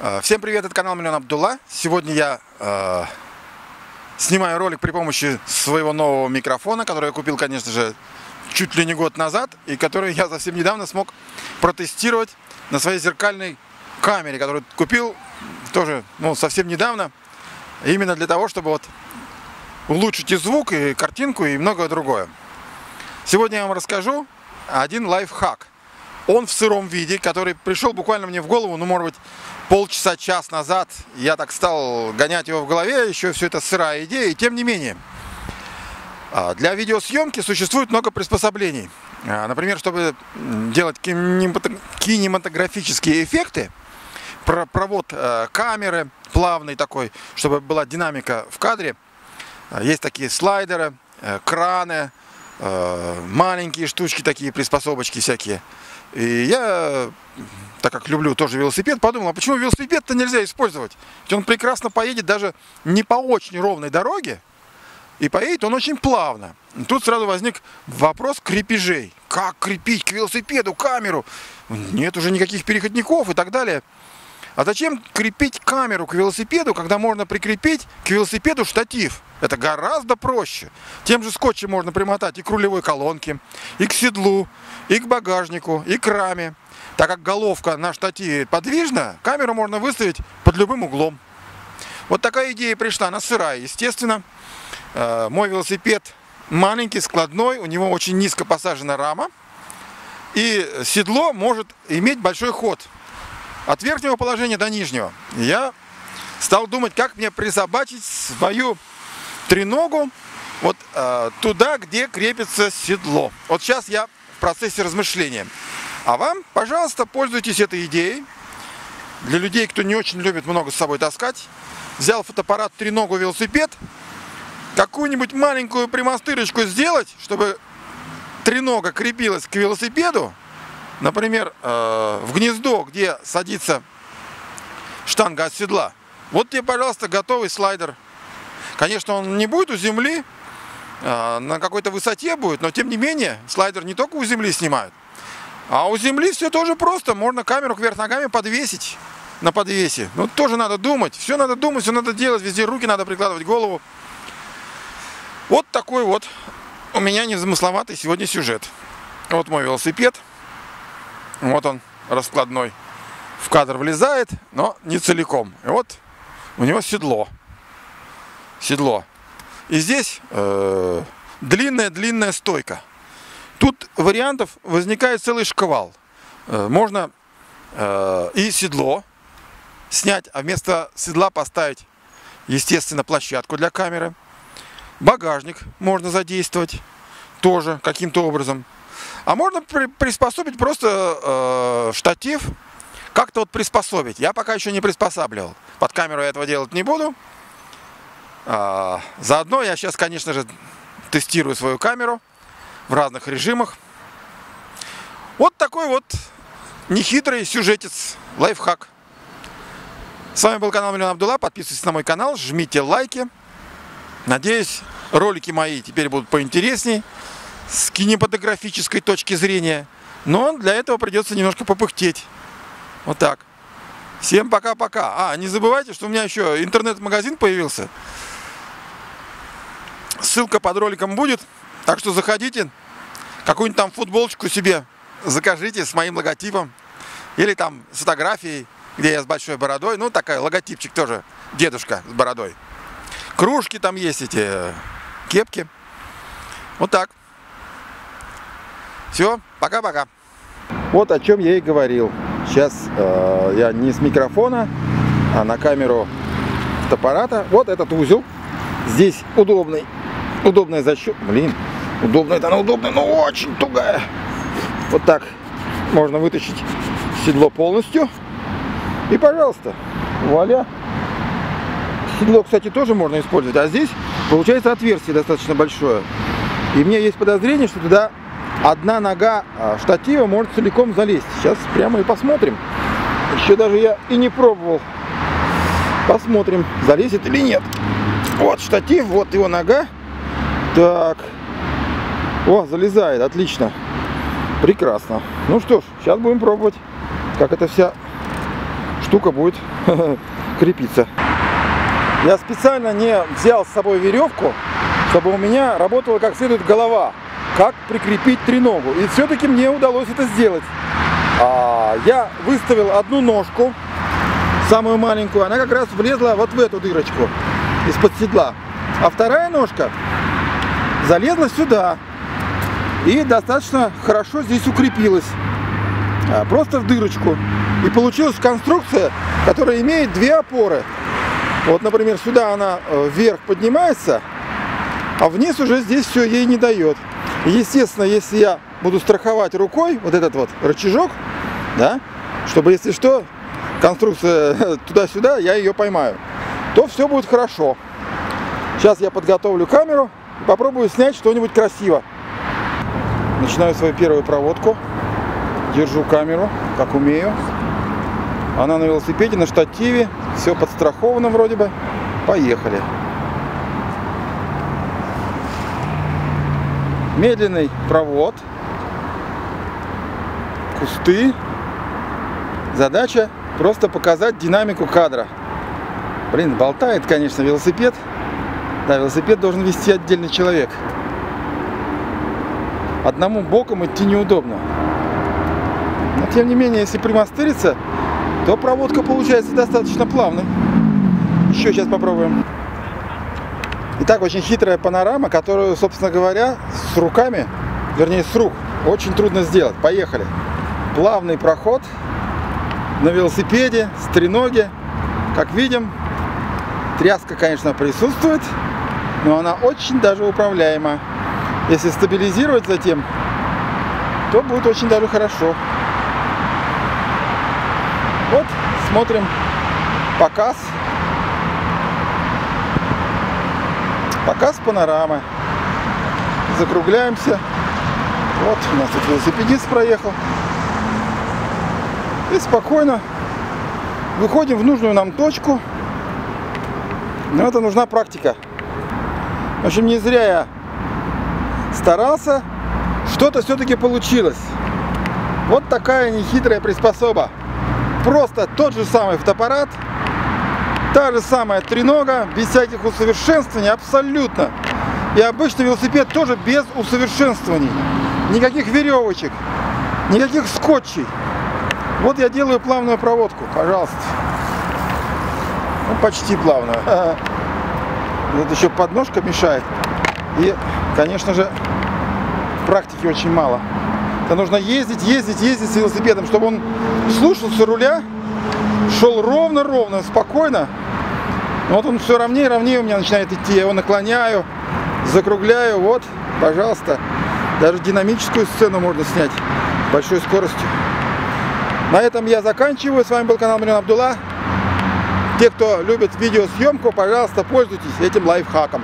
Э, Всем привет, это канал Миллион Абдулла. Сегодня я э, снимаю ролик при помощи своего нового микрофона, который я купил, конечно же, чуть ли не год назад, и который я совсем недавно смог протестировать на своей зеркальной камере, которую купил тоже ну, совсем недавно, именно для того, чтобы вот улучшить и звук, и картинку, и многое другое. Сегодня я вам расскажу один лайфхак. Он в сыром виде, который пришел буквально мне в голову, ну, может быть, полчаса, час назад. Я так стал гонять его в голове, еще все это сырая идея, и тем не менее. а, Для видеосъемки существует много приспособлений. А, Например, чтобы делать кинемато- кинематографические эффекты, про- провод э, камеры плавный такой, чтобы была динамика в кадре, а, есть такие слайдеры, э, краны, маленькие штучки такие, приспособочки всякие. И я, так как люблю тоже велосипед, подумал, а почему велосипед-то нельзя использовать? Ведь он прекрасно поедет даже не по очень ровной дороге, и поедет он очень плавно. Тут сразу возник вопрос крепежей. Как крепить к велосипеду камеру? Нет уже никаких переходников и так далее. А зачем крепить камеру к велосипеду, когда можно прикрепить к велосипеду штатив? Это гораздо проще. Тем же скотчем можно примотать и к рулевой колонке, и к седлу, и к багажнику, и к раме. Так как головка на штативе подвижна, камеру можно выставить под любым углом. Вот такая идея пришла, она сырая, естественно. Э, Мой велосипед маленький, складной, у него очень низко посажена рама. И седло может иметь большой ход от верхнего положения до нижнего. Я стал думать, как мне присобачить свою треногу вот э, туда, где крепится седло. Вот сейчас я в процессе размышления. А вам, пожалуйста, пользуйтесь этой идеей. Для людей, кто не очень любит много с собой таскать, взял фотоаппарат треногу велосипед, какую-нибудь маленькую примостырочку сделать, чтобы тренога крепилась к велосипеду, например, э, в гнездо, где садится штанга от седла. Вот тебе, пожалуйста, готовый слайдер. Конечно, он не будет у земли, э, на какой-то высоте будет, но тем не менее, слайдер не только у земли снимают, а у земли все тоже просто. Можно камеру кверх ногами подвесить на подвесе. Ну, тоже надо думать. Все надо думать, все надо делать. Везде руки надо прикладывать, голову. Вот такой вот у меня незамысловатый сегодня сюжет. Вот мой велосипед. Вот он, раскладной. В кадр влезает, но не целиком. И вот у него седло. Седло. И здесь э, длинная-длинная стойка. Тут вариантов возникает целый шквал. Э, Можно э, и седло снять, а вместо седла поставить, естественно, площадку для камеры. Багажник можно задействовать тоже каким-то образом. А можно при- приспособить просто э, штатив, как-то вот приспособить. Я пока еще не приспосабливал. Под камеру я этого делать не буду. А, заодно я сейчас, конечно же, тестирую свою камеру в разных режимах. Вот такой вот нехитрый сюжетец, лайфхак. С вами был канал Миллион Абдулла. Подписывайтесь на мой канал, жмите лайки. Надеюсь, ролики мои теперь будут поинтересней с кинематографической точки зрения. Но для этого придется немножко попыхтеть. Вот так. Всем пока-пока. А, не забывайте, что у меня еще интернет-магазин появился. Ссылка под роликом будет. Так что заходите. Какую-нибудь там футболочку себе закажите с моим логотипом. Или там с фотографией, где я с большой бородой. Ну, такая логотипчик тоже. Дедушка с бородой. Кружки там есть эти, э, кепки. Вот так. Все, пока-пока. Вот о чем я и говорил. Сейчас э, я не с микрофона, а на камеру фотоаппарата. Вот этот узел. Здесь удобный. Удобная защет. Блин, удобная, она удобная, но очень тугая. Вот так можно вытащить седло полностью. И, пожалуйста, вуаля. Седло, кстати, тоже можно использовать. А здесь получается отверстие достаточно большое. И у меня есть подозрение, что туда одна нога а, штатива может целиком залезть. Сейчас прямо и посмотрим. Еще даже я и не пробовал. Посмотрим, залезет или нет. Вот штатив, вот его нога. Так. О, залезает, отлично. Прекрасно. Ну что ж, сейчас будем пробовать, как эта вся штука будет крепиться. Я специально не взял с собой веревку, чтобы у меня работала как следует голова, как прикрепить треногу. И все-таки мне удалось это сделать. А, я выставил одну ножку, самую маленькую, она как раз влезла вот в эту дырочку из-под седла. А вторая ножка залезла сюда и достаточно хорошо здесь укрепилась. А, просто в дырочку. И получилась конструкция, которая имеет две опоры. Вот, например, сюда она э, вверх поднимается, а вниз уже здесь все ей не дает. Естественно, если я буду страховать рукой вот этот вот рычажок, да, чтобы, если что, конструкция туда-сюда, я ее поймаю, то все будет хорошо. Сейчас я подготовлю камеру и попробую снять что-нибудь красиво. Начинаю свою первую проводку. Держу камеру, как умею. Она на велосипеде, на штативе. Все подстраховано вроде бы. Поехали. Медленный провод. Кусты. Задача просто показать динамику кадра. Блин, болтает, конечно, велосипед. Да, велосипед должен вести отдельный человек. Одному боком идти неудобно. Но тем не менее, если примастыриться, то проводка получается достаточно плавной. Еще сейчас попробуем. Итак, очень хитрая панорама, которую, собственно говоря, с руками, вернее с рук, очень трудно сделать. Поехали. Плавный проход на велосипеде, с треноги. Как видим, тряска, конечно, присутствует, но она очень даже управляема. Если стабилизировать затем, то будет очень даже хорошо. Вот, смотрим показ. Показ панорамы. Закругляемся. Вот, у нас тут велосипедист проехал. И спокойно выходим в нужную нам точку. Но это нужна практика. В общем, не зря я старался. Что-то все-таки получилось. Вот такая нехитрая приспособа. Просто тот же самый фотоаппарат, та же самая тренога, без всяких усовершенствований, абсолютно. И обычный велосипед тоже без усовершенствований. Никаких веревочек, никаких скотчей. Вот я делаю плавную проводку, пожалуйста. Ну, почти плавную. Это еще подножка мешает. И, конечно же, практики очень мало. Это нужно ездить, ездить, ездить с велосипедом, чтобы он слушался руля, шел ровно-ровно, спокойно. Вот он все ровнее ровнее у меня начинает идти. Я его наклоняю, закругляю. Вот, пожалуйста. Даже динамическую сцену можно снять большой скоростью. На этом я заканчиваю. С вами был канал Миллион Абдулла. Те, кто любит видеосъемку, пожалуйста, пользуйтесь этим лайфхаком.